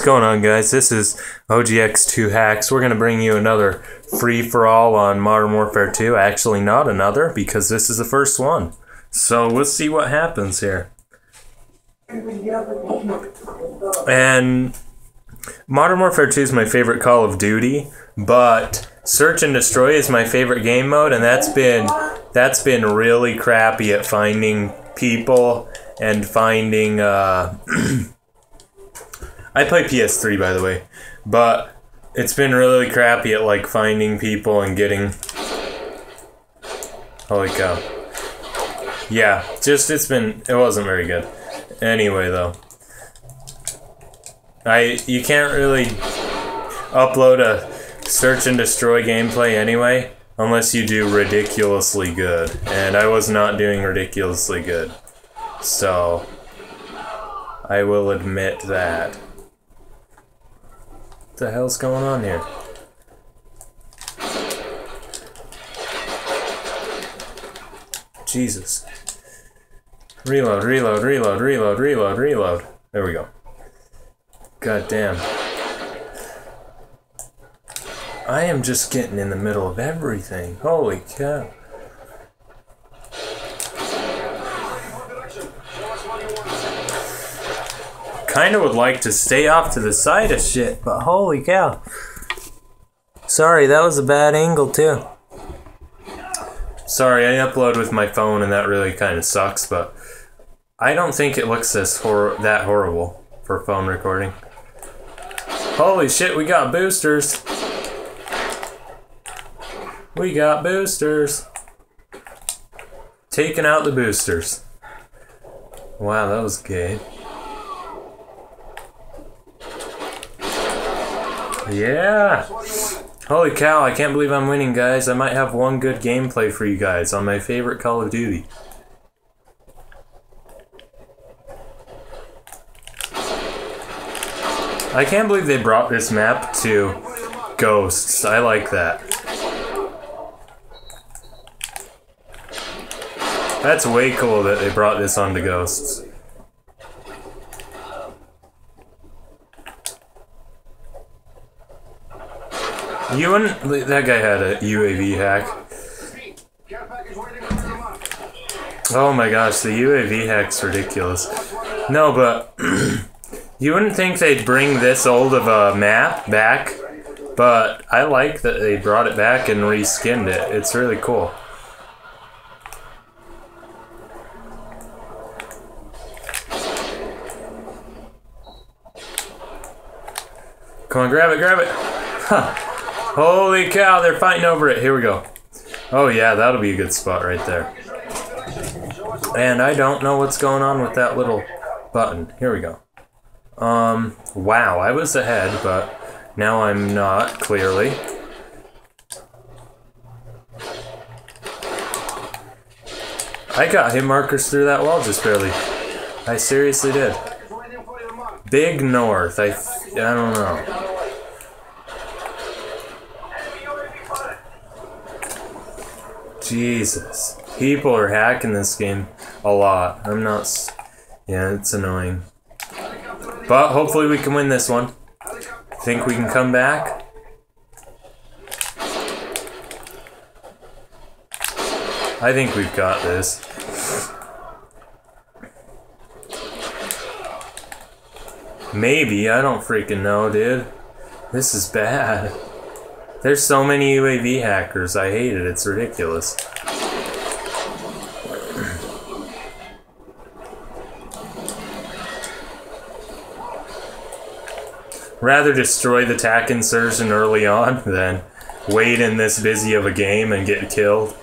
What's going on, guys? This is OGX2 Hacks. We're going to bring you another free for all on Modern Warfare 2. Actually, not another, because this is the first one. So let's see what happens here. And Modern Warfare 2 is my favorite Call of Duty, but Search and Destroy is my favorite game mode, and that's been that's been really crappy at finding people and finding. Uh, I play PS3 by the way, but it's been really crappy at like finding people and getting. Holy cow! Yeah, just it's been it wasn't very good. Anyway, though, I you can't really upload a search and destroy gameplay anyway unless you do ridiculously good, and I was not doing ridiculously good, so I will admit that. What the hell's going on here? Jesus. Reload, reload, reload, reload, reload, reload. There we go. God damn. I am just getting in the middle of everything. Holy cow. Kinda would like to stay off to the side of shit, but holy cow. Sorry, that was a bad angle too. Sorry, I upload with my phone and that really kind of sucks, but I don't think it looks as hor- that horrible for phone recording. Holy shit, we got boosters. We got boosters. Taking out the boosters. Wow, that was gay. Yeah! Holy cow, I can't believe I'm winning, guys. I might have one good gameplay for you guys on my favorite Call of Duty. I can't believe they brought this map to Ghosts. I like that. That's way cool that they brought this onto Ghosts. You and that guy had a UAV hack. Oh my gosh, the UAV hack's ridiculous. No, but you wouldn't think they'd bring this old of a map back, but I like that they brought it back and reskinned it. It's really cool. Come on, grab it, grab it. Huh. Holy cow, they're fighting over it. Here we go. Oh yeah, that'll be a good spot right there. And I don't know what's going on with that little button. Here we go. Um, wow, I was ahead, but now I'm not, clearly. I got hit markers through that wall just barely. I seriously did. Big North, I, I don't know. Jesus. People are hacking this game a lot. I'm not. Yeah, it's annoying. But hopefully we can win this one. Think we can come back? I think we've got this. Maybe, I don't freaking know, dude. This is bad. There's so many UAV hackers. I hate it. It's ridiculous. Rather destroy the TAC insertion early on than wait in this busy of a game and get killed.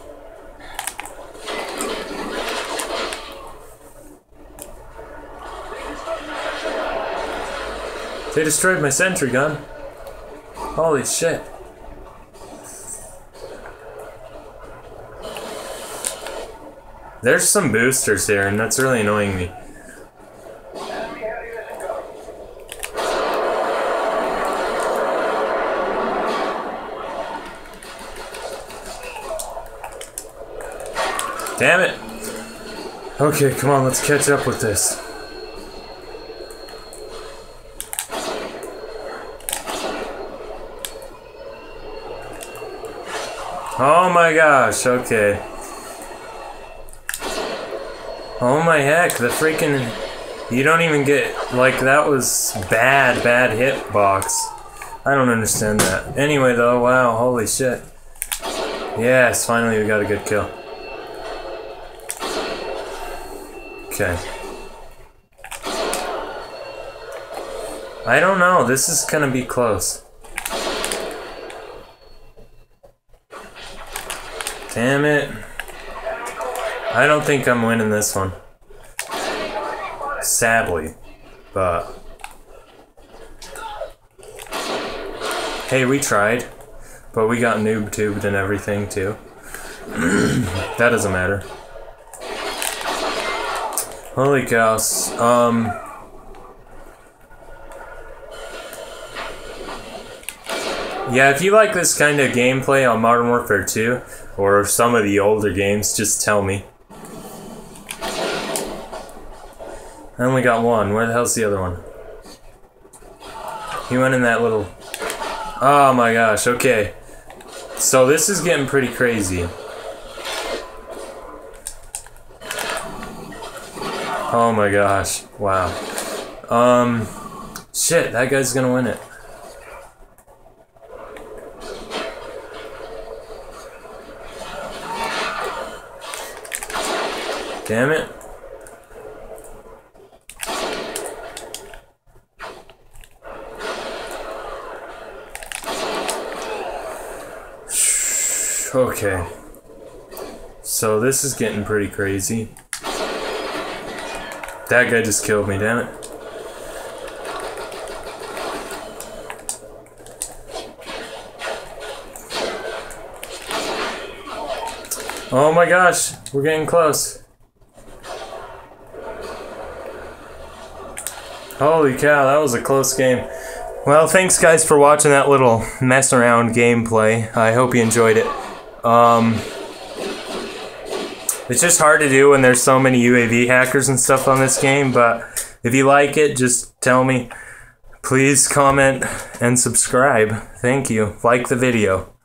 They destroyed my sentry gun. Holy shit. There's some boosters here, and that's really annoying me. Damn it! Okay, come on, let's catch up with this. Oh my gosh, okay. Oh my heck, the freaking... You don't even get... Like, that was bad, bad hitbox. I don't understand that. Anyway, though, wow, holy shit. Yes, finally we got a good kill. Okay. I don't know, this is gonna be close. Damn it. I don't think I'm winning this one. Sadly. But... Hey, we tried. But we got noob tubed and everything too. that doesn't matter. Holy cows. Um... Yeah, if you like this kind of gameplay on Modern Warfare 2, or some of the older games, just tell me. I only got one. Where the hell's the other one? He went in that little... Oh my gosh, okay. So this is getting pretty crazy. Oh my gosh, wow. Um, shit, that guy's gonna win it. Damn it. Okay. So this is getting pretty crazy. That guy just killed me, damn it. Oh my gosh, we're getting close. Holy cow, that was a close game. Well, thanks guys for watching that little mess around gameplay. I hope you enjoyed it. Um, it's just hard to do when there's so many UAV hackers and stuff on this game, but if you like it, just tell me. Please comment and subscribe. Thank you. Like the video.